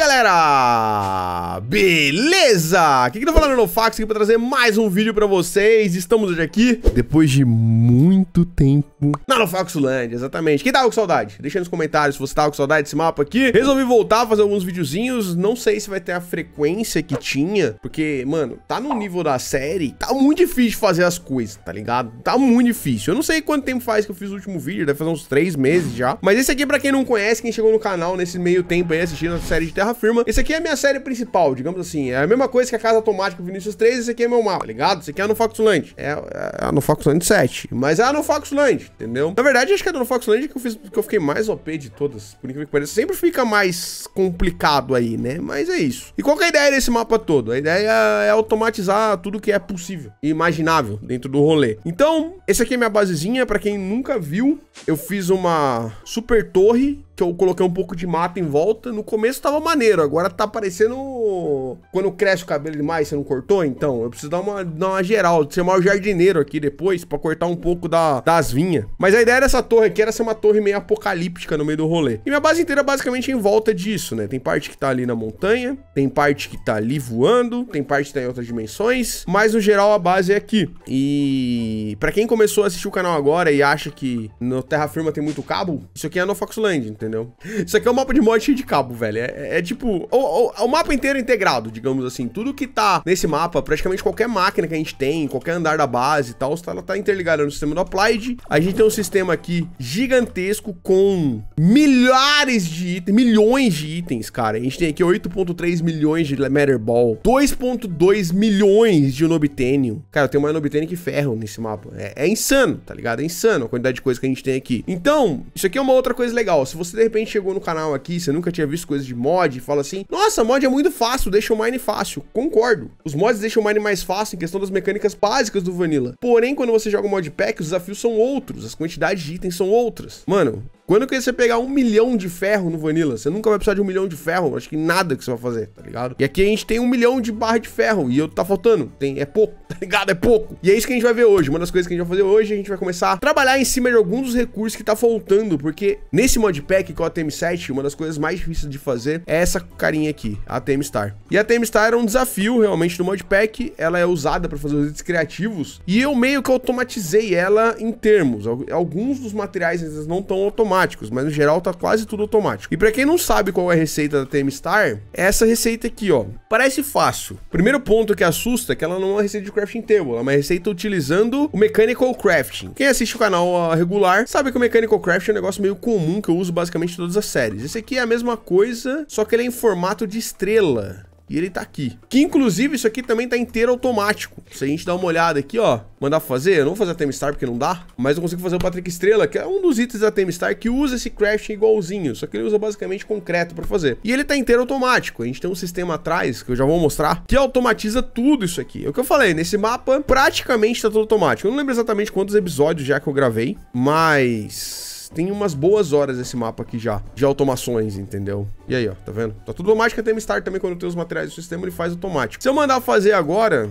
galera! Beleza? Aqui que tá falando no Fax aqui pra trazer mais um vídeo pra vocês. Estamos hoje aqui, depois de muito tempo, na Nofaxulândia, exatamente. Quem tava com saudade? Deixa nos comentários se você tava com saudade desse mapa aqui. Resolvi voltar fazer alguns videozinhos. Não sei se vai ter a frequência que tinha, porque, mano, tá no nível da série, tá muito difícil fazer as coisas, tá ligado? Tá muito difícil. Eu não sei quanto tempo faz que eu fiz o último vídeo, deve fazer uns três meses já. Mas esse aqui, pra quem não conhece, quem chegou no canal nesse meio tempo aí assistindo a série de Terra Firma, esse aqui é a minha série principal, digamos assim. É a mesma coisa que a Casa Automática Vinícius 3, esse aqui é meu mapa, tá ligado? Esse aqui é no Foxland. É, é no Foxland 7. Mas é no Foxland, entendeu? Na verdade, acho que é no Foxland que eu, fiz, que eu fiquei mais OP de todas. Por incrível que pareça. Sempre fica mais complicado aí, né? Mas é isso. E qual que é a ideia desse mapa todo? A ideia é automatizar tudo que é possível e imaginável dentro do rolê. Então, esse aqui é minha basezinha. Pra quem nunca viu, eu fiz uma super torre que eu coloquei um pouco de mata em volta. No começo tava maneiro, agora tá parecendo quando cresce o cabelo demais, você não cortou? Então, eu preciso dar uma, dar uma geral, chamar o jardineiro aqui depois pra cortar um pouco da, das vinhas. Mas a ideia dessa torre aqui era ser uma torre meio apocalíptica no meio do rolê. E minha base inteira é basicamente em volta disso, né? Tem parte que tá ali na montanha, tem parte que tá ali voando, tem parte que tá em outras dimensões, mas no geral a base é aqui. E para quem começou a assistir o canal agora e acha que no Terra Firma tem muito cabo, isso aqui é no Foxland, entendeu? Entendeu? Isso aqui é um mapa de cheio de cabo, velho. É, é, é tipo, o, o, o, mapa inteiro integrado, digamos assim. Tudo que tá nesse mapa, praticamente qualquer máquina que a gente tem, qualquer andar da base e tal, ela tá interligada no sistema do Applied. A gente tem um sistema aqui gigantesco com milhares de itens, milhões de itens, cara. A gente tem aqui 8.3 milhões de Matter Ball, 2.2 milhões de Unobtainium. Cara, tem mais Unobtainium que ferro nesse mapa. É, é insano, tá ligado? É insano a quantidade de coisa que a gente tem aqui. Então, isso aqui é uma outra coisa legal. Se você de repente chegou no canal aqui, você nunca tinha visto coisas de mod e fala assim: Nossa, mod é muito fácil, deixa o mine fácil. Concordo. Os mods deixam o mine mais fácil em questão das mecânicas básicas do Vanilla. Porém, quando você joga o modpack, os desafios são outros, as quantidades de itens são outras. Mano, quando que você pegar um milhão de ferro no Vanilla, você nunca vai precisar de um milhão de ferro. Acho que nada que você vai fazer, tá ligado? E aqui a gente tem um milhão de barra de ferro e eu tá faltando. Tem, é pouco, tá ligado? É pouco. E é isso que a gente vai ver hoje. Uma das coisas que a gente vai fazer hoje, a gente vai começar a trabalhar em cima de alguns dos recursos que tá faltando, porque nesse modpack com a TM7, uma das coisas mais difíceis de fazer é essa carinha aqui, a TM Star. E a TM Star é um desafio realmente no modpack. Ela é usada para fazer os itens criativos e eu meio que automatizei ela em termos. Alguns dos materiais não estão automáticos, mas no geral tá quase tudo automático. E para quem não sabe qual é a receita da TM Star, é essa receita aqui, ó. Parece fácil. Primeiro ponto que assusta é que ela não é uma receita de crafting table, é uma receita utilizando o Mechanical Crafting. Quem assiste o canal regular sabe que o Mechanical Crafting é um negócio meio comum que eu uso basicamente todas as séries. Esse aqui é a mesma coisa, só que ele é em formato de estrela. E ele tá aqui. Que inclusive isso aqui também tá inteiro automático. Se a gente dar uma olhada aqui, ó, mandar fazer, eu não vou fazer a Temstar porque não dá, mas eu consigo fazer o Patrick Estrela, que é um dos itens da Temstar que usa esse crafting igualzinho, só que ele usa basicamente concreto para fazer. E ele tá inteiro automático. A gente tem um sistema atrás, que eu já vou mostrar, que automatiza tudo isso aqui. É o que eu falei, nesse mapa praticamente tá tudo automático. Eu não lembro exatamente quantos episódios já que eu gravei, mas tem umas boas horas esse mapa aqui já, de automações, entendeu? E aí, ó, tá vendo? Tá tudo automático, tem Start também, quando tem os materiais do sistema, ele faz automático. Se eu mandar fazer agora,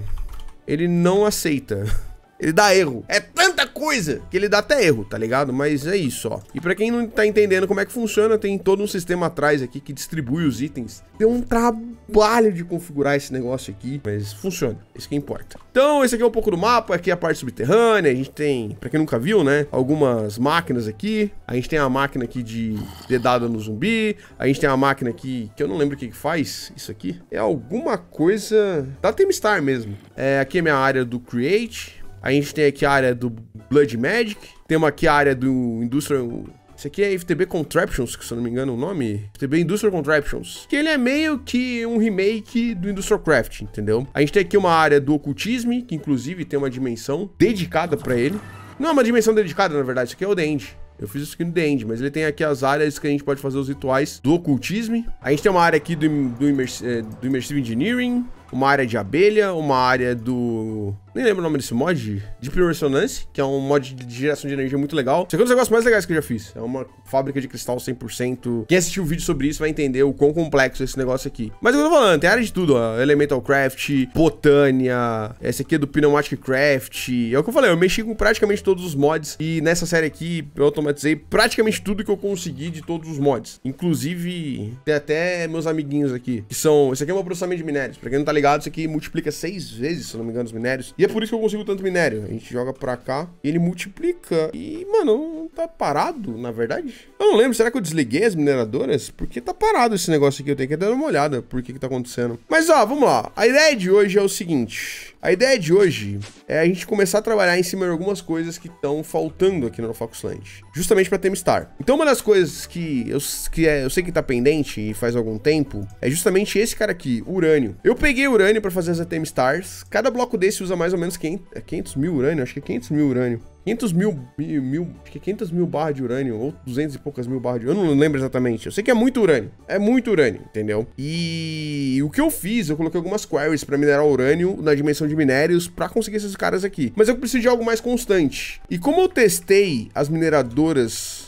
ele não aceita. Ele dá erro. É tanta coisa que ele dá até erro, tá ligado? Mas é isso, ó. E pra quem não tá entendendo como é que funciona, tem todo um sistema atrás aqui que distribui os itens. Tem um trabalho de configurar esse negócio aqui, mas funciona. Isso que importa. Então, esse aqui é um pouco do mapa. Aqui é a parte subterrânea. A gente tem, pra quem nunca viu, né? Algumas máquinas aqui. A gente tem a máquina aqui de dedada no zumbi. A gente tem a máquina aqui, que eu não lembro o que, que faz. Isso aqui é alguma coisa da Temstar mesmo. É, aqui é minha área do Create. A gente tem aqui a área do Blood Magic. Temos aqui a área do Industrial... Esse aqui é FTB Contraptions, que se eu não me engano é o nome. FTB Industrial Contraptions. Que ele é meio que um remake do Industrial Craft, entendeu? A gente tem aqui uma área do Ocultismo, que inclusive tem uma dimensão dedicada pra ele. Não é uma dimensão dedicada, na verdade, isso aqui é o The End. Eu fiz isso aqui no The End, mas ele tem aqui as áreas que a gente pode fazer os rituais do ocultismo. A gente tem uma área aqui do, do, é, do Immersive Engineering. Uma área de abelha, uma área do nem lembro o nome desse mod, Deep Resonance, que é um mod de geração de energia muito legal. Isso aqui é um dos negócios mais legais que eu já fiz. É uma fábrica de cristal 100%. Quem assistiu o vídeo sobre isso vai entender o quão complexo é esse negócio aqui. Mas eu tô falando, tem área de tudo, ó. Elemental Craft, Botânia, esse aqui é do Pneumatic Craft. É o que eu falei, eu mexi com praticamente todos os mods. E nessa série aqui, eu automatizei praticamente tudo que eu consegui de todos os mods. Inclusive, tem até meus amiguinhos aqui, que são... Esse aqui é um processamento de minérios. Pra quem não tá ligado, isso aqui multiplica seis vezes, se não me engano, os minérios. E é por isso que eu consigo tanto minério. A gente joga pra cá e ele multiplica. E, mano, tá parado, na verdade. Eu não lembro, será que eu desliguei as mineradoras? Porque tá parado esse negócio aqui, eu tenho que dar uma olhada por que que tá acontecendo. Mas, ó, vamos lá. A ideia de hoje é o seguinte. A ideia de hoje é a gente começar a trabalhar em cima de algumas coisas que estão faltando aqui no Foxland, justamente para Temstar. Então uma das coisas que eu, que é, eu sei que tá pendente e faz algum tempo é justamente esse cara aqui, urânio. Eu peguei urânio para fazer as Temstars, cada bloco desse usa mais ou menos 500, 500 é mil urânio, acho que é 500 mil urânio. 500 mil, mil, mil, acho que é 500 mil barras de urânio, ou 200 e poucas mil barras de urânio, eu não lembro exatamente. Eu sei que é muito urânio, é muito urânio, entendeu? E o que eu fiz, eu coloquei algumas queries para minerar urânio na dimensão de minérios para conseguir esses caras aqui. Mas eu preciso de algo mais constante. E como eu testei as mineradoras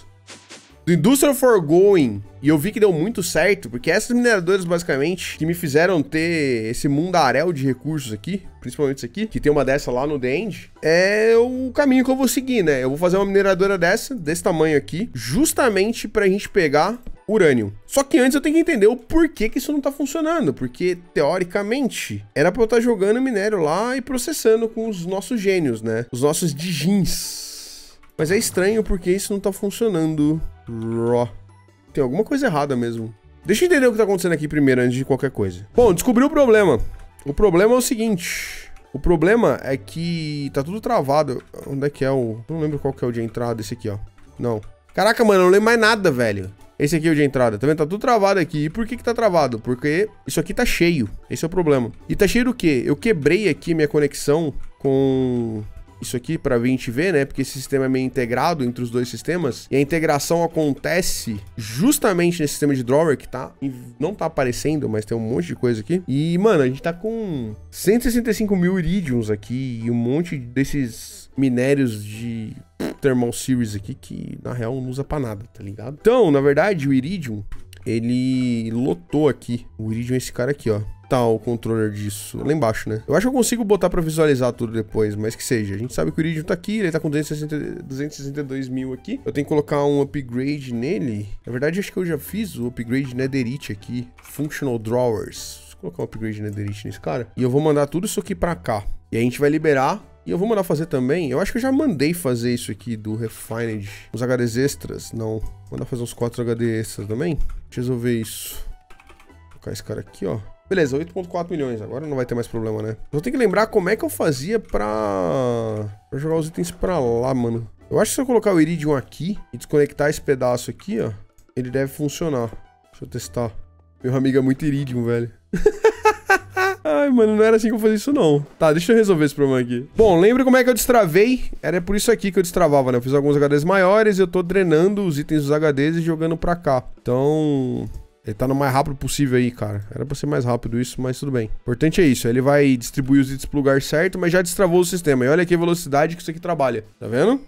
do Industrial Forgoing e eu vi que deu muito certo, porque essas mineradoras, basicamente, que me fizeram ter esse mundaréu de recursos aqui, principalmente isso aqui, que tem uma dessa lá no The End, é o caminho que eu vou seguir, né? Eu vou fazer uma mineradora dessa, desse tamanho aqui, justamente pra gente pegar urânio. Só que antes eu tenho que entender o porquê que isso não tá funcionando, porque teoricamente era pra eu estar tá jogando minério lá e processando com os nossos gênios, né? Os nossos digins. Mas é estranho porque isso não tá funcionando. Raw. Tem alguma coisa errada mesmo. Deixa eu entender o que tá acontecendo aqui primeiro, antes de qualquer coisa. Bom, descobri o problema. O problema é o seguinte. O problema é que tá tudo travado. Onde é que é o... Não lembro qual que é o de entrada, esse aqui, ó. Não. Caraca, mano, eu não lembro mais nada, velho. Esse aqui é o de entrada. Tá vendo? Tá tudo travado aqui. E por que que tá travado? Porque isso aqui tá cheio. Esse é o problema. E tá cheio do quê? Eu quebrei aqui minha conexão com isso aqui para a gente ver, né? Porque esse sistema é meio integrado entre os dois sistemas. E a integração acontece justamente nesse sistema de drawer que tá. Não tá aparecendo, mas tem um monte de coisa aqui. E, mano, a gente tá com 165 mil iridiums aqui e um monte desses minérios de Thermal Series aqui que na real não usa pra nada, tá ligado? Então, na verdade, o Iridium, ele lotou aqui. O Iridium é esse cara aqui, ó tá o controller disso? Lá embaixo, né? Eu acho que eu consigo botar pra visualizar tudo depois, mas que seja. A gente sabe que o Iridium tá aqui, ele tá com 260, 262 mil aqui. Eu tenho que colocar um upgrade nele. Na verdade, acho que eu já fiz o upgrade Netherite aqui. Functional Drawers. Colocar um upgrade Netherite nesse cara. E eu vou mandar tudo isso aqui pra cá. E a gente vai liberar e eu vou mandar fazer também. Eu acho que eu já mandei fazer isso aqui do Refined. Os HDs extras. Não. Vou mandar fazer uns 4 HD extras também. Deixa eu resolver isso. Vou colocar esse cara aqui, ó. Beleza, 8.4 milhões. Agora não vai ter mais problema, né? Eu tenho que lembrar como é que eu fazia pra... pra jogar os itens pra lá, mano. Eu acho que se eu colocar o Iridium aqui e desconectar esse pedaço aqui, ó, ele deve funcionar. Deixa eu testar. Meu amigo é muito Iridium, velho. Ai, mano, não era assim que eu fazia isso, não. Tá, deixa eu resolver esse problema aqui. Bom, lembra como é que eu destravei? Era por isso aqui que eu destravava, né? Eu fiz alguns HDs maiores e eu tô drenando os itens dos HDs e jogando pra cá. Então, ele tá no mais rápido possível aí, cara. Era pra ser mais rápido isso, mas tudo bem. O importante é isso. Ele vai distribuir os itens pro lugar certo, mas já destravou o sistema. E olha aqui a velocidade que isso aqui trabalha. Tá vendo?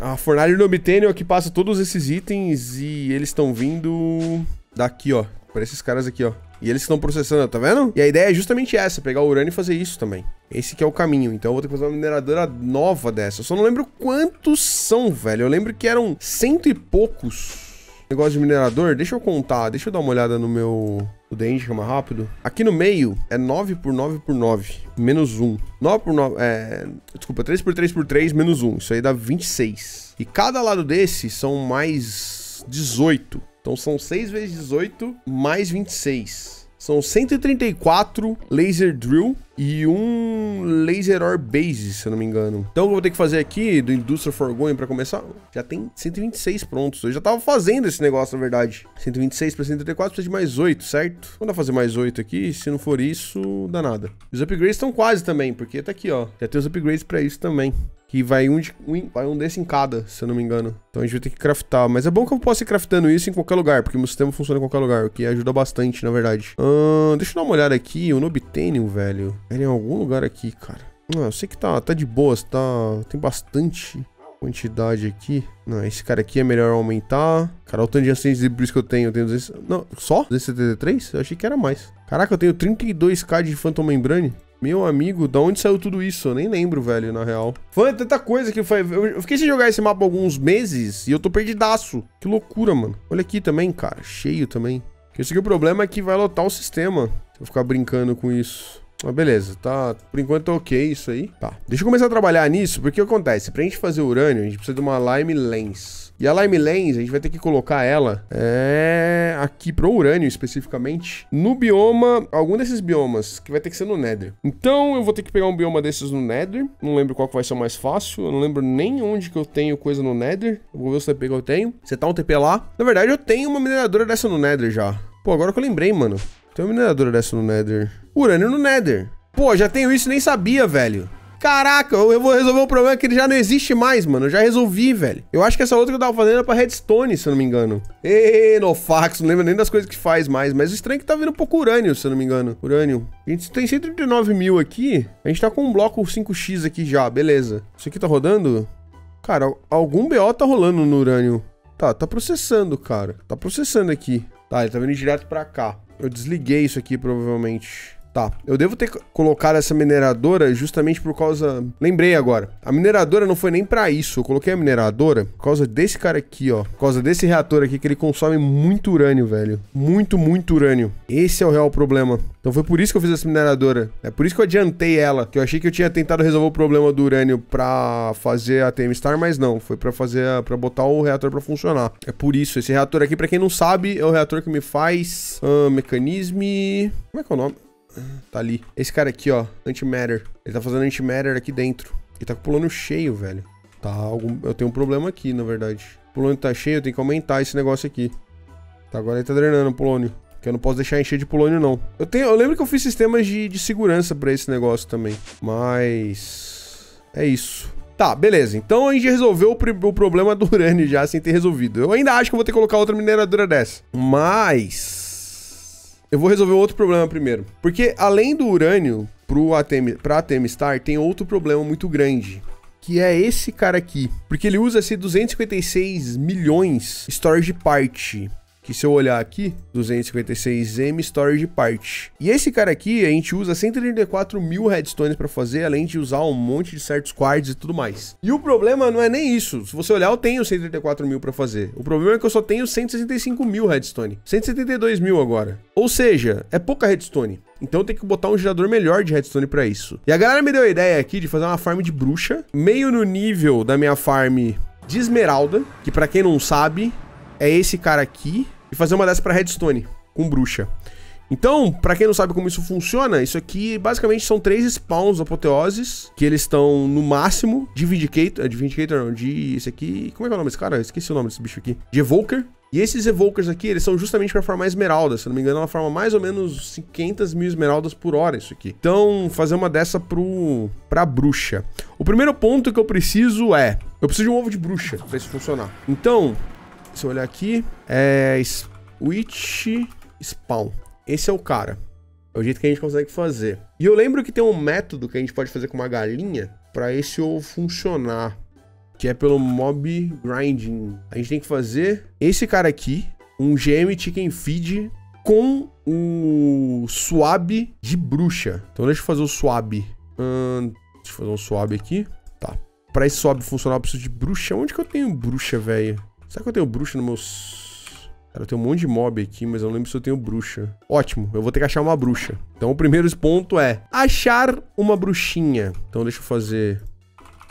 A fornalha do Obtainium aqui passa todos esses itens e eles estão vindo daqui, ó. Para esses caras aqui, ó. E eles estão processando, tá vendo? E a ideia é justamente essa, pegar o urânio e fazer isso também. Esse que é o caminho. Então eu vou ter que fazer uma mineradora nova dessa. Eu só não lembro quantos são, velho. Eu lembro que eram cento e poucos Negócio de minerador, deixa eu contar, deixa eu dar uma olhada no meu o é mais rápido. Aqui no meio é 9 por 9 por 9, menos 1. 9 por 9, é... Desculpa, 3 por 3 por 3, menos 1. Isso aí dá 26. E cada lado desse são mais 18. Então são 6 vezes 18 mais 26. São 134 laser drill e um laser ore base, se eu não me engano. Então o que eu vou ter que fazer aqui do Industrial Forgoing para começar, já tem 126 prontos. Eu já tava fazendo esse negócio, na verdade. 126 para 134 precisa de mais 8, certo? Vou dar fazer mais 8 aqui, se não for isso, dá nada. Os upgrades estão quase também, porque tá aqui, ó. Já tem os upgrades para isso também. Que vai um, de, um, vai um desse em cada, se eu não me engano. Então a gente vai ter que craftar. Mas é bom que eu possa ir craftando isso em qualquer lugar, porque meu sistema funciona em qualquer lugar, o que ajuda bastante, na verdade. Deixa eu dar uma olhada aqui. O Nobitanium, velho. Ele é em algum lugar aqui, cara. Ah, eu sei que tá, tá de boas, tá... Tem bastante quantidade aqui. Não, esse cara aqui é melhor aumentar. Cara, o tanto de ascendentes de Bruce que eu tenho. Eu tenho 200... Não, só? 273? Eu achei que era mais. Caraca, eu tenho 32k de Phantom Membrane. Meu amigo, da onde saiu tudo isso? Eu nem lembro, velho, na real. Foi tanta coisa que foi... Eu fiquei sem jogar esse mapa alguns meses e eu tô perdidaço. Que loucura, mano. Olha aqui também, cara. Cheio também. Esse aqui o problema é que vai lotar o sistema. Se eu ficar brincando com isso. Mas beleza, tá. Por enquanto tá ok isso aí. Tá. Deixa eu começar a trabalhar nisso, porque o que acontece? Pra gente fazer urânio, a gente precisa de uma lime lens. E a lime lens, a gente vai ter que colocar ela é, aqui pro urânio especificamente, no bioma, algum desses biomas, que vai ter que ser no Nether. Então eu vou ter que pegar um bioma desses no Nether. Não lembro qual que vai ser o mais fácil. Eu não lembro nem onde que eu tenho coisa no Nether. Eu vou ver o TP que eu tenho. Você tá um TP lá? Na verdade, eu tenho uma mineradora dessa no Nether já. Pô, agora que eu lembrei, mano. Tem uma mineradora dessa no Nether. Urânio no Nether. Pô, já tenho isso e nem sabia, velho. Caraca, eu vou resolver o problema que ele já não existe mais, mano. Eu já resolvi, velho. Eu acho que essa outra que eu tava fazendo era pra redstone, se eu não me engano. Ê, Nofax, não lembro nem das coisas que faz mais. Mas o estranho é que tá vindo um pouco urânio, se eu não me engano. Urânio. A gente tem 139 mil aqui. A gente tá com um bloco 5x aqui já, beleza. Isso aqui tá rodando? Cara, algum BO tá rolando no urânio. Tá, tá processando, cara. Tá processando aqui. Tá, ele tá vindo direto pra cá. Eu desliguei isso aqui, provavelmente. Tá, eu devo ter colocado essa mineradora justamente por causa... Lembrei agora. A mineradora não foi nem pra isso. Eu coloquei a mineradora por causa desse cara aqui, ó. Por causa desse reator aqui, que ele consome muito urânio, velho. Muito, muito urânio. Esse é o real problema. Então foi por isso que eu fiz essa mineradora. É por isso que eu adiantei ela. Que eu achei que eu tinha tentado resolver o problema do urânio pra fazer a TM Star, mas não. Foi pra fazer, a, pra botar o reator pra funcionar. É por isso. Esse reator aqui, pra quem não sabe, é o reator que me faz... Uh. Como é que é o nome? Tá ali. Esse cara aqui, ó. Antimatter. Ele tá fazendo antimatter aqui dentro. Ele tá com o polônio cheio, velho. Tá, algum... eu tenho um problema aqui, na verdade. O polônio tá cheio, eu tenho que aumentar esse negócio aqui. Tá, agora ele tá drenando o polônio. Que eu não posso deixar encher de polônio, não. Eu, tenho, eu lembro que eu fiz sistemas de, de segurança pra esse negócio também. Mas... É isso. Tá, beleza. Então a gente resolveu o, o, problema do urânio já sem ter resolvido. Eu ainda acho que eu vou ter que colocar outra mineradora dessa. Mas... Eu vou resolver outro problema primeiro. Porque além do urânio, pro ATM, pra ATM Star, tem outro problema muito grande. Que é esse cara aqui. Porque ele usa esse 256 milhões storage part que se eu olhar aqui, 256M Storage Part. E esse cara aqui, a gente usa 134 mil redstones para fazer, além de usar um monte de certos quartz e tudo mais. E o problema não é nem isso. Se você olhar, eu tenho 134 mil para fazer. O problema é que eu só tenho 165 mil redstone. 172 mil agora. Ou seja, é pouca redstone. Então tem que botar um gerador melhor de redstone para isso. E a galera me deu a ideia aqui de fazer uma farm de bruxa, meio no nível da minha farm de esmeralda, que para quem não sabe, é esse cara aqui, e fazer uma dessa pra redstone, com bruxa. Então, para quem não sabe como isso funciona, isso aqui basicamente são três spawns apoteoses, que eles estão no máximo de Vindicator, de Vindicator não, de esse aqui, como é que é o nome desse cara? Esqueci o nome desse bicho aqui. De Evoker. E esses Evokers aqui, eles são justamente para farmar esmeraldas, se não me engano, ela forma mais ou menos 500 mil esmeraldas por hora isso aqui. Então, fazer uma dessa pro, pra bruxa. O primeiro ponto que eu preciso é, eu preciso de um ovo de bruxa pra isso funcionar. Então, se eu olhar aqui, é switch spawn. Esse é o cara. É o jeito que a gente consegue fazer. E eu lembro que tem um método que a gente pode fazer com uma galinha para esse ovo funcionar. Que é pelo mob grinding. A gente tem que fazer esse cara aqui, um GM chicken feed com o swab de bruxa. Então deixa eu fazer o swab. Hum, deixa eu fazer um swab aqui. Tá. Pra esse swab funcionar, eu preciso de bruxa. Onde que eu tenho bruxa, velho? Será que eu tenho bruxa no meus... Cara, eu tenho um monte de mob aqui, mas eu não lembro se eu tenho bruxa. Ótimo, eu vou ter que achar uma bruxa. Então o primeiro ponto é achar uma bruxinha. Então deixa eu fazer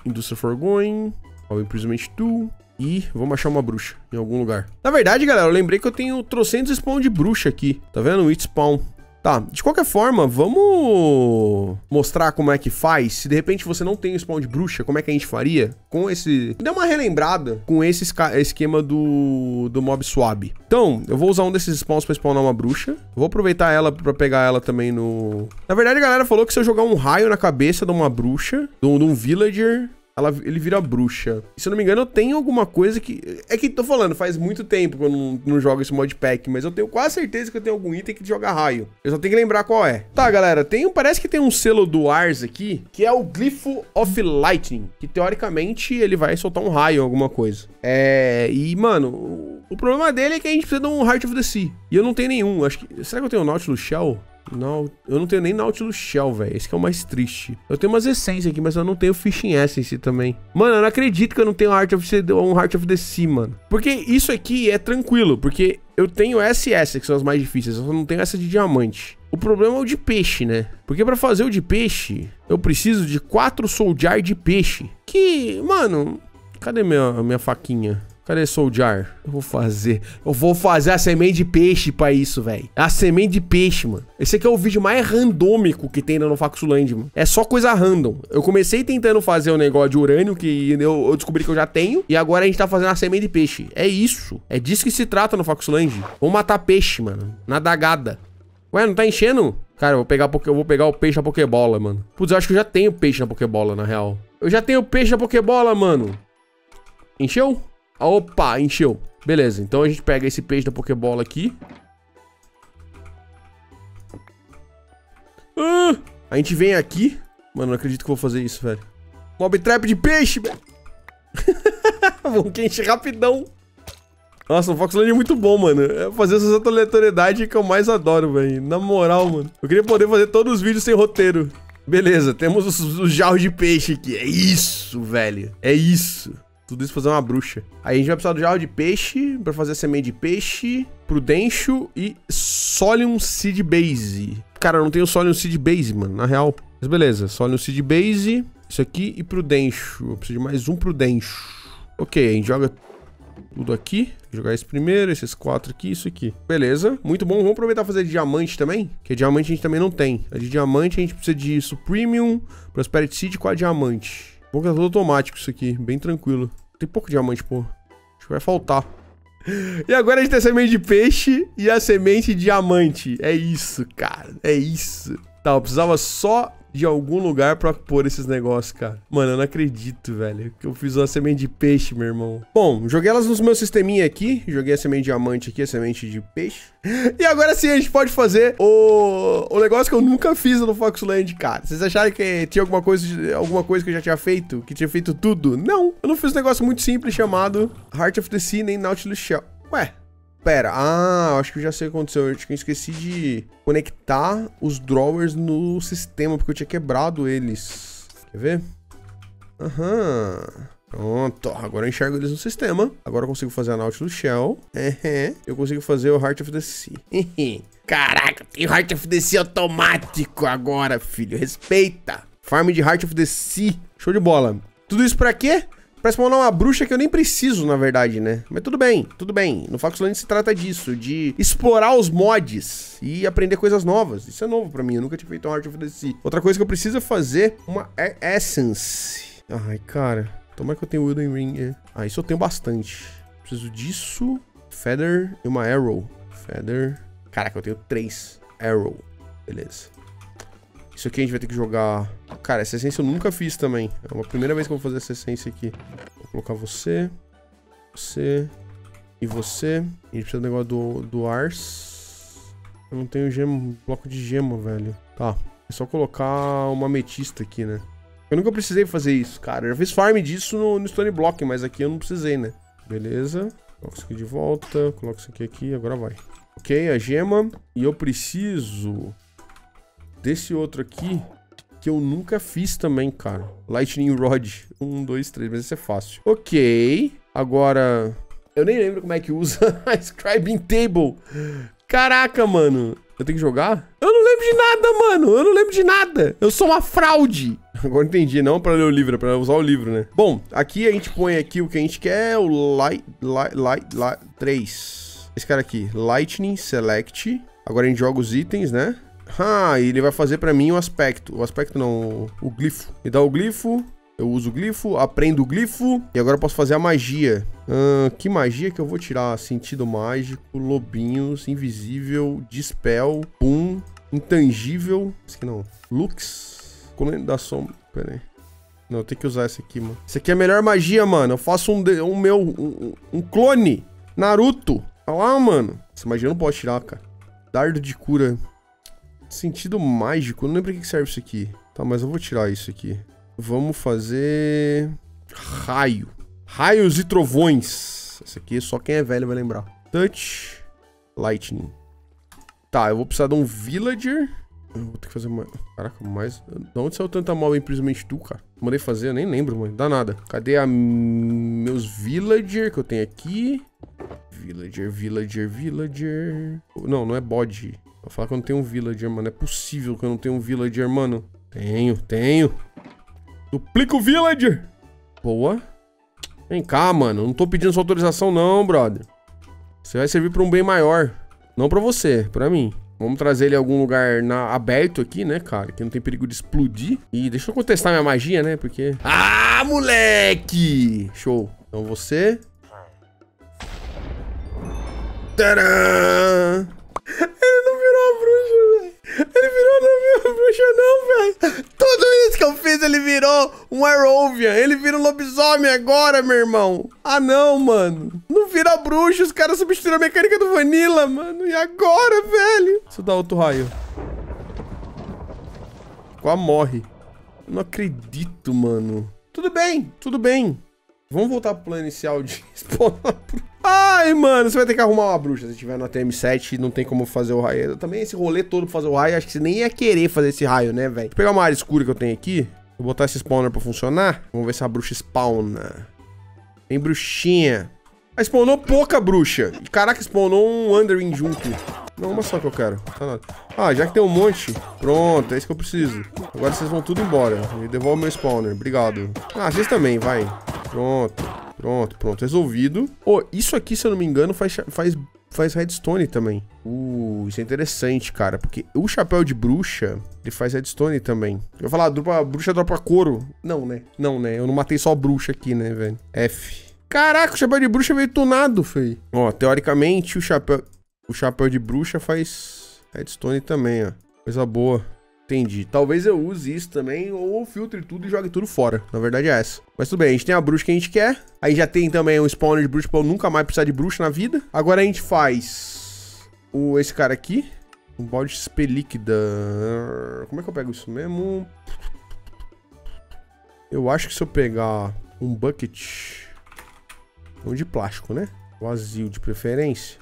Indústria Forgoing, Mob Imprisonment Tool, e vamos achar uma bruxa em algum lugar. Na verdade, galera, eu lembrei que eu tenho trocentos spawn de bruxa aqui. Tá vendo? It spawn. Tá, de qualquer forma, vamos mostrar como é que faz. Se de repente você não tem o spawn de bruxa, como é que a gente faria? Com esse... Dê uma relembrada com esse esquema do, do mob swab. Então, eu vou usar um desses spawns pra spawnar uma bruxa. Vou aproveitar ela pra pegar ela também no... Na verdade, a galera falou que se eu jogar um raio na cabeça de uma bruxa, de um, de um villager, ela, ele vira bruxa. Se eu não me engano, eu tenho alguma coisa que... É que tô falando, faz muito tempo que eu não, não jogo esse modpack, mas eu tenho quase certeza que eu tenho algum item que joga raio. Eu só tenho que lembrar qual é. Tá, galera, tem, parece que tem um selo do Ars aqui, que é o Glypho of Lightning, que teoricamente ele vai soltar um raio, alguma coisa. É... E, mano, o, o problema dele é que a gente precisa de um Heart of the Sea. E eu não tenho nenhum. Acho que... Será que eu tenho o Nautilus Shell? Não, eu não tenho nem Nautilus Shell, velho. Esse que é o mais triste. Eu tenho umas essências aqui, mas eu não tenho Fishing Essence também. Mano, eu não acredito que eu não tenho Heart of the, um Heart of the Sea, mano. Porque isso aqui é tranquilo, porque eu tenho SS, que são as mais difíceis. Eu só não tenho essa de diamante. O problema é o de peixe, né? Porque pra fazer o de peixe, eu preciso de quatro Jar de peixe. Que, mano... Cadê minha, minha faquinha? Cadê Jar? Eu vou fazer. Eu vou fazer a semente de peixe pra isso, velho. A semente de peixe, mano. Esse aqui é o vídeo mais randômico que tem no Faxuland, mano. É só coisa random. Eu comecei tentando fazer o um negócio de urânio, que eu, eu, descobri que eu já tenho. E agora a gente tá fazendo a semente de peixe. É isso. É disso que se trata no Faxuland. Vamos matar peixe, mano. Na dagada. Ué, não tá enchendo? Cara, eu vou pegar, eu vou pegar o peixe na Pokébola, mano. Putz, eu acho que eu já tenho peixe na Pokébola, na real. Eu já tenho peixe na Pokébola, mano. Encheu? Opa, encheu. Beleza, então a gente pega esse peixe da Pokébola aqui. Ah, a gente vem aqui. Mano, não acredito que vou fazer isso, velho. Mob trap de peixe, velho. Vamos que enche rapidão. Nossa, o Foxland é muito bom, mano. É fazer essas aleatoriedades que eu mais adoro, velho. Na moral, mano. Eu queria poder fazer todos os vídeos sem roteiro. Beleza, temos os, os jarros de peixe aqui. É isso, velho. É isso. Tudo isso fazer uma bruxa. Aí a gente vai precisar do jarro de peixe pra fazer a semente de peixe, prudencio e Solium Seed Base. Cara, eu não tenho Solium Seed Base, mano, na real. Mas beleza, Solium Seed Base, isso aqui e prudencio. Eu preciso de mais um prudencio. Ok, a gente joga tudo aqui. Vou jogar esse primeiro, esses quatro aqui, isso aqui. Beleza, muito bom. Vamos aproveitar fazer de diamante também, que diamante a gente também não tem. A de diamante a gente precisa disso, Premium, Prosperity Seed com a diamante. Tá tudo automático isso aqui, bem tranquilo. Tem pouco diamante, pô. Acho que vai faltar. E agora a gente tem a semente de peixe e a semente de diamante. É isso, cara. É isso. Tá, eu precisava só de algum lugar pra pôr esses negócios, cara. Mano, eu não acredito, velho, que eu fiz uma semente de peixe, meu irmão. Bom, joguei elas nos meus sisteminha aqui. Joguei a semente de diamante aqui, a semente de peixe. E agora sim a gente pode fazer o, o negócio que eu nunca fiz no Foxland, cara. Vocês acharam que tinha alguma coisa, alguma coisa que eu já tinha feito? Que tinha feito tudo? Não, eu não fiz um negócio muito simples chamado Heart of the Sea nem Nautilus Shell. Ué, Pera, ah, acho que já sei o que aconteceu. Eu acho que eu esqueci de conectar os drawers no sistema, porque eu tinha quebrado eles. Quer ver? Aham. Pronto, agora eu enxergo eles no sistema. Agora eu consigo fazer a Nautilus Shell. Uhum. Eu consigo fazer o Heart of the Sea. Caraca, tem Heart of the Sea automático agora, filho. Respeita. Farm de Heart of the Sea. Show de bola. Tudo isso pra quê? Pra spawnar uma bruxa que eu nem preciso, na verdade, né? Mas tudo bem, tudo bem. No Foxland se trata disso, de explorar os mods e aprender coisas novas. Isso é novo pra mim, eu nunca tinha feito um Heart of the Sea. Outra coisa que eu preciso é fazer uma Essence. Ai, cara, tomara que eu tenho Wooden Ring. É. Ah, isso eu tenho bastante. Preciso disso, Feather e uma Arrow. Feather... Caraca, eu tenho três Arrow. Beleza. Isso aqui a gente vai ter que jogar... Cara, essa essência eu nunca fiz também. É uma primeira vez que eu vou fazer essa essência aqui. Vou colocar você, você e você. A gente precisa do negócio do, do Ars. Eu não tenho gema, bloco de gema, velho. Tá, é só colocar uma ametista aqui, né? Eu nunca precisei fazer isso, cara. Eu já fiz farm disso no, no Stone Block, mas aqui eu não precisei, né? Beleza. Coloca isso aqui de volta. Coloca isso aqui aqui, agora vai. Ok, a gema. E eu preciso desse outro aqui, que eu nunca fiz também, cara. Lightning Rod. Um, dois, três, mas esse é fácil. Ok. Agora... Eu nem lembro como é que usa a Scribing Table. Caraca, mano. Eu tenho que jogar? Eu não lembro de nada, mano. Eu não lembro de nada. Eu sou uma fraude. Agora entendi, não para ler o livro, é para usar o livro, né? Bom, aqui a gente põe aqui o que a gente quer, o light, light, light, light 3. Esse cara aqui, Lightning Select. Agora a gente joga os itens, né? Ah, ele vai fazer pra mim o aspecto. O aspecto não, o glifo. Me dá o glifo, eu uso o glifo, aprendo o glifo e agora eu posso fazer a magia. Ah, que magia que eu vou tirar? Sentido mágico, lobinhos, invisível, dispel, pum, intangível. Esse aqui não. Lux, colônia da sombra. Pera aí. Não, eu tenho que usar esse aqui, mano. Esse aqui é a melhor magia, mano. Eu faço um, um meu, um, um clone. Naruto. Olha lá, mano. Essa magia eu não posso tirar, cara. Dardo de cura. Sentido mágico. Eu não lembro pra que serve isso aqui. Tá, mas eu vou tirar isso aqui. Vamos fazer... Raio. Raios e trovões. Esse aqui só quem é velho vai lembrar. Touch. Lightning. Tá, eu vou precisar de um villager. Eu vou ter que fazer mais... Caraca, mais... De onde saiu tanta mob infelizmente tu, cara? Mandei fazer, eu nem lembro, mano. Dá nada. Cadê a... meus villager que eu tenho aqui? Villager, villager, villager... Não, não é bode. Vou falar que eu não tenho um villager, mano. É possível que eu não tenha um villager, mano. Tenho, tenho. Duplica o villager. Boa. Vem cá, mano. Não tô pedindo sua autorização, não, brother. Você vai servir pra um bem maior. Não pra você, pra mim. Vamos trazer ele em algum lugar na, aberto aqui, né, cara? Que não tem perigo de explodir. E deixa eu contestar minha magia, né? Porque... Ah, moleque! Show. Então você... Tcharam! Ele não virou a bruxa, velho. Ele virou virou bruxa não, velho. Tudo isso que eu fiz, ele virou um Aerovian. Ele vira um lobisomem agora, meu irmão. Ah, não, mano. Não vira bruxa, os caras substituíram a mecânica do Vanilla, mano. E agora, velho? Deixa eu dar outro raio. Quase morre. Eu não acredito, mano. Tudo bem, tudo bem. Vamos voltar pro plano inicial de spawnar Ai, mano, você vai ter que arrumar uma bruxa. Se tiver no ATM7, não tem como fazer o raio. Também esse rolê todo pra fazer o raio, acho que você nem ia querer fazer esse raio, né, velho? Vou pegar uma área escura que eu tenho aqui. Vou botar esse spawner pra funcionar. Vamos ver se a bruxa spawna. Tem bruxinha. Ah, spawnou pouca bruxa. Caraca, spawnou um Underwing junto. Não, uma só que eu quero. Tá. Ah, já que tem um monte. Pronto, é isso que eu preciso. Agora vocês vão tudo embora. E devolve meu spawner. Obrigado. Ah, vocês também, vai. Pronto. Pronto, pronto, resolvido. Oh, isso aqui, se eu não me engano, faz, faz, faz redstone também. Uh, isso é interessante, cara, porque o chapéu de bruxa, ele faz redstone também. Eu vou falar, dropa, bruxa dropa couro. Não, né? Não, né? Eu não matei só bruxa aqui, né, velho? F. Caraca, o chapéu de bruxa veio tunado, feio. Ó, teoricamente, o chapéu, o chapéu de bruxa faz redstone também, ó. Coisa boa. Entendi. Talvez eu use isso também, ou filtre tudo e jogue tudo fora. Na verdade é essa. Mas tudo bem, a gente tem a bruxa que a gente quer. Aí já tem também um spawner de bruxa pra eu nunca mais precisar de bruxa na vida. Agora a gente faz o, esse cara aqui. Um balde de XP líquida. Como é que eu pego isso mesmo? Eu acho que se eu pegar um bucket... Um de plástico, né? Vazio de preferência.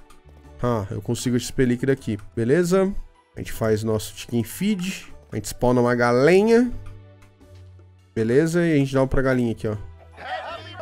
Ah, eu consigo XP líquida aqui. Beleza? A gente faz nosso chicken feed. A gente spawna uma galinha. Beleza? E a gente dá uma pra galinha aqui, ó.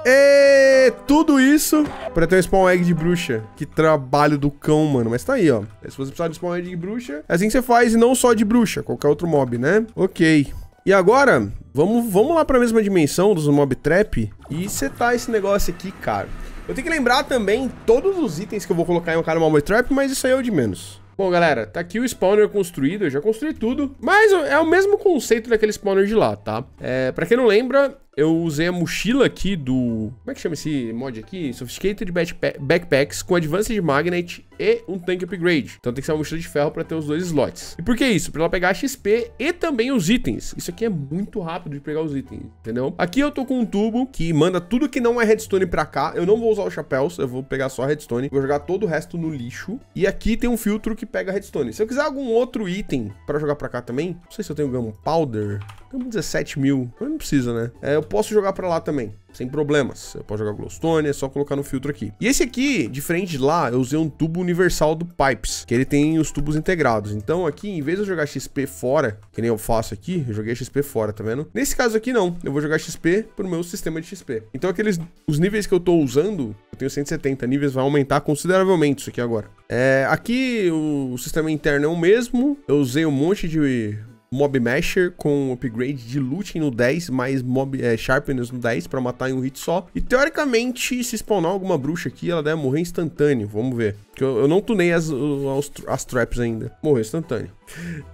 E tudo isso pra ter um spawn egg de bruxa. Que trabalho do cão, mano. Mas tá aí, ó. Se você precisar de spawn egg de bruxa, é assim que você faz e não só de bruxa, qualquer outro mob, né? Ok. E agora, vamos, vamos lá pra mesma dimensão dos mob trap e setar esse negócio aqui, cara. Eu tenho que lembrar também todos os itens que eu vou colocar em um cara mob trap, mas isso aí é o de menos. Bom, galera, tá aqui o spawner construído, eu já construí tudo, mas é o mesmo conceito daquele spawner de lá, tá? É, pra quem não lembra, eu usei a mochila aqui do... Como é que chama esse mod aqui? Sophisticated Backpacks com Advanced Magnet e um Tank Upgrade. Então tem que ser uma mochila de ferro pra ter os dois slots. E por que isso? Pra ela pegar XP e também os itens. Isso aqui é muito rápido de pegar os itens, entendeu? Aqui eu tô com um tubo que manda tudo que não é redstone pra cá. Eu não vou usar os chapéus, eu vou pegar só redstone. Vou jogar todo o resto no lixo. E aqui tem um filtro que pega redstone. Se eu quiser algum outro item pra jogar pra cá também, não sei se eu tenho gunpowder. Tem 17 mil. Não precisa, né? É, eu posso jogar pra lá também, sem problemas. Eu posso jogar glowstone, é só colocar no filtro aqui. E esse aqui, diferente de lá, eu usei um tubo universal do Pipes, que ele tem os tubos integrados. Então aqui, em vez de eu jogar XP fora, que nem eu faço aqui, eu joguei XP fora, tá vendo? Nesse caso aqui, não. Eu vou jogar XP pro meu sistema de XP. Então aqueles, os níveis que eu tô usando, eu tenho 170 níveis, vai aumentar consideravelmente isso aqui agora. É, aqui o, o sistema interno é o mesmo. Eu usei um monte de Mob Masher com upgrade de looting no 10, mais Mob é, Sharpness no 10 pra matar em um hit só. E teoricamente, se spawnar alguma bruxa aqui, ela deve morrer instantâneo. Vamos ver. Eu, eu não tunei as, as, as traps ainda. Morreu instantâneo.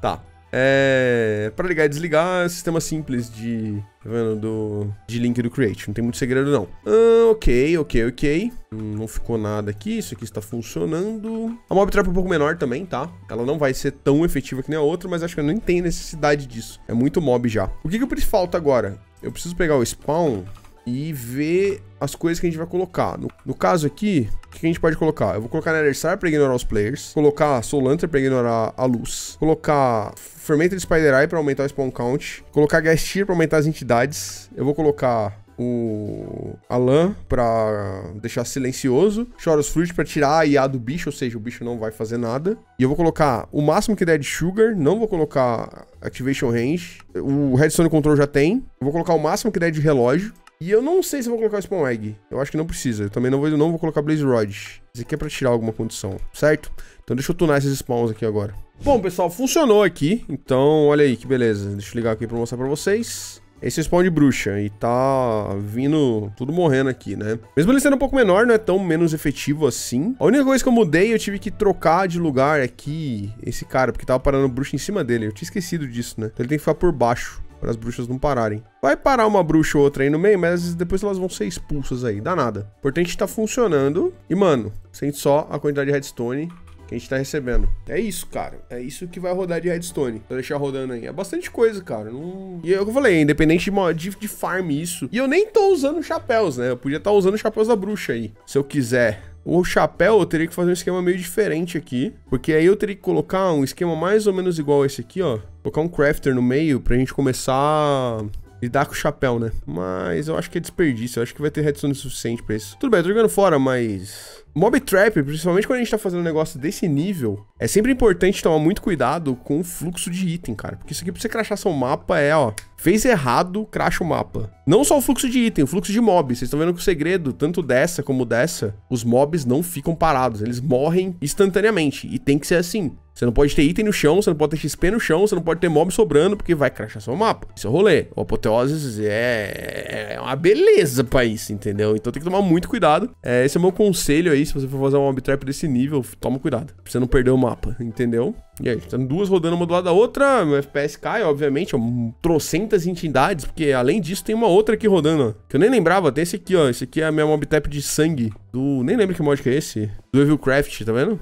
Tá. É, para ligar e desligar, é sistema simples de, tá vendo, do, de link do Create. Não tem muito segredo, não. Ah, ok, ok, ok. Hum, não ficou nada aqui, isso aqui está funcionando. A Mob Trap é um pouco menor também, tá? Ela não vai ser tão efetiva que nem a outra, mas acho que eu nem tenho necessidade disso. É muito mob já. O que que eu falta agora? eu preciso pegar o spawn e ver as coisas que a gente vai colocar. No, no caso aqui, o que a gente pode colocar? Eu vou colocar Nether Star pra ignorar os players, colocar Soul Lantern pra ignorar a luz, colocar Fermented Spider Eye pra aumentar o spawn count, colocar Gas Tier pra aumentar as entidades, eu vou colocar o Alan pra deixar silencioso, Choros Fruit pra tirar a IA do bicho, ou seja, o bicho não vai fazer nada. E eu vou colocar o máximo que der de Sugar, não vou colocar Activation Range. O Redstone Control já tem. Eu vou colocar o máximo que der de relógio. E eu não sei se vou colocar Spawn Egg. Eu acho que não precisa. Eu também não vou, não vou colocar Blaze Rod. Isso aqui é pra tirar alguma condição, certo? Então deixa eu tunar esses spawns aqui agora. Bom, pessoal, funcionou aqui. Então, olha aí que beleza. Deixa eu ligar aqui pra mostrar pra vocês. Esse é o spawn de bruxa e tá vindo tudo morrendo aqui, né? Mesmo ele sendo um pouco menor, não é tão menos efetivo assim. A única coisa que eu mudei, eu tive que trocar de lugar aqui esse cara, porque tava parando bruxa em cima dele. Eu tinha esquecido disso, né? Então ele tem que ficar por baixo para as bruxas não pararem. Vai parar uma bruxa ou outra aí no meio, mas depois elas vão ser expulsas aí, dá nada. O importante tá funcionando. E, mano, sente só a quantidade de redstone que a gente tá recebendo. É isso, cara. É isso que vai rodar de redstone. Vou deixar rodando aí. É bastante coisa, cara. Não... E é o que eu falei, independente de, de farm isso. E eu nem tô usando chapéus, né? Eu podia estar tá usando chapéus da bruxa aí, se eu quiser. O chapéu eu teria que fazer um esquema meio diferente aqui, porque aí eu teria que colocar um esquema mais ou menos igual esse aqui, ó. Colocar um crafter no meio pra gente começar a lidar com o chapéu, né? Mas eu acho que é desperdício, eu acho que vai ter redstone suficiente pra isso. Tudo bem, eu tô jogando fora, mas Mob Trap, principalmente quando a gente tá fazendo um negócio desse nível, é sempre importante tomar muito cuidado com o fluxo de item, cara. Porque isso aqui pra você crachar seu mapa é, ó, fez errado, cracha o mapa. Não só o fluxo de item, o fluxo de mobs. Vocês estão vendo que o segredo, tanto dessa como dessa, os mobs não ficam parados, eles morrem instantaneamente. E tem que ser assim. Você não pode ter item no chão, você não pode ter XP no chão, você não pode ter mob sobrando, porque vai crashar seu mapa. Isso é rolê. O Apoteoses é... é uma beleza pra isso, entendeu? Então tem que tomar muito cuidado. É, esse é o meu conselho aí, se você for fazer um mob trap desse nível, toma cuidado. Pra você não perder o mapa, entendeu? E aí, estão duas rodando uma do lado da outra, meu FPS cai, obviamente, ó, trocentas entidades, porque além disso tem uma outra aqui rodando, ó, que eu nem lembrava, tem esse aqui, ó, esse aqui é a minha mob trap de sangue, do, nem lembro que mod que é esse, do Evilcraft, tá vendo?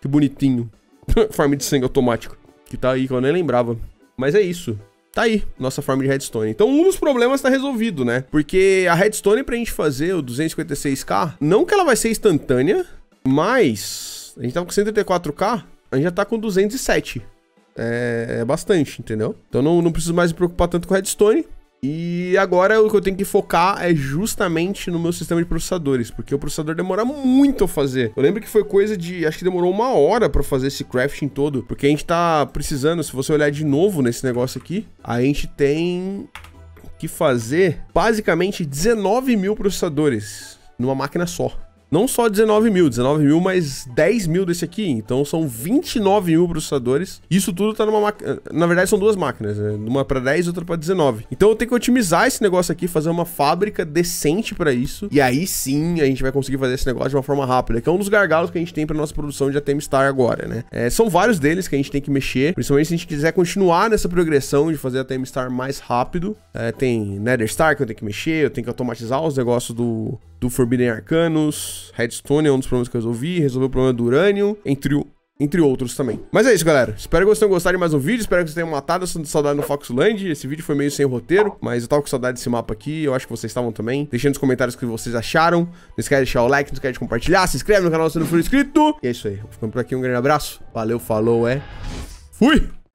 Que bonitinho. farm de sangue automático. Que tá aí, que eu nem lembrava. Mas é isso. Tá aí, nossa farm de redstone. Então, um dos problemas tá resolvido, né? Porque a redstone pra gente fazer o 256k, não que ela vai ser instantânea, mas a gente tava com 134k, a gente já tá com 207. É, é bastante, entendeu? Então não, não preciso mais me preocupar tanto com redstone. E agora o que eu tenho que focar é justamente no meu sistema de processadores, porque o processador demora muito a fazer. Eu lembro que foi coisa de, acho que demorou uma hora para fazer esse crafting todo, porque a gente tá precisando, se você olhar de novo nesse negócio aqui, a gente tem que fazer basicamente 19 mil processadores numa máquina só. Não só 19 mil, 19 mil mais 10 mil desse aqui. Então são 29 mil processadores. Isso tudo tá numa máquina. Na verdade, são duas máquinas, né? Uma para 10 e outra para 19. Então eu tenho que otimizar esse negócio aqui, fazer uma fábrica decente para isso. E aí sim a gente vai conseguir fazer esse negócio de uma forma rápida, que é um dos gargalos que a gente tem para nossa produção de ATM Star agora, né? É, são vários deles que a gente tem que mexer, principalmente se a gente quiser continuar nessa progressão de fazer a ATM Star mais rápido. É, tem Nether Star que eu tenho que mexer, eu tenho que automatizar os negócios do do Forbidden Arcanos, Redstone é um dos problemas que eu resolvi, resolveu o problema do urânio, entre entre outros também. Mas é isso, galera. Espero que vocês tenham gostado de mais um vídeo. Espero que vocês tenham matado essa saudade no Foxland. Esse vídeo foi meio sem roteiro, mas eu tava com saudade desse mapa aqui. Eu acho que vocês estavam também. Deixem nos comentários o que vocês acharam. Não esquece de deixar o like, não esquece de compartilhar. Se inscreve no canal se não for inscrito. E é isso aí. Ficando por aqui. Um grande abraço. Valeu, falou, é. Fui!